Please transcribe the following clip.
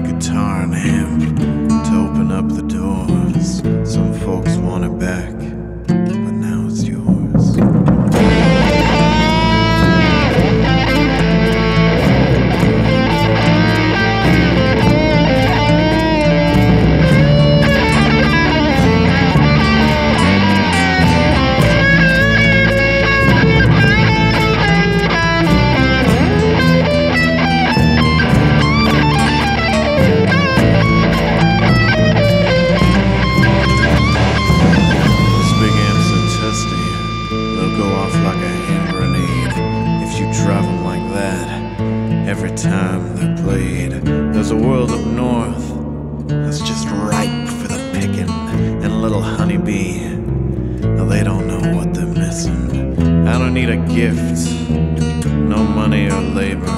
guitar in hand. There's a world up north that's just ripe for the picking, and little honeybee, now they don't know what they're missing. I don't need a gift, no money or labor.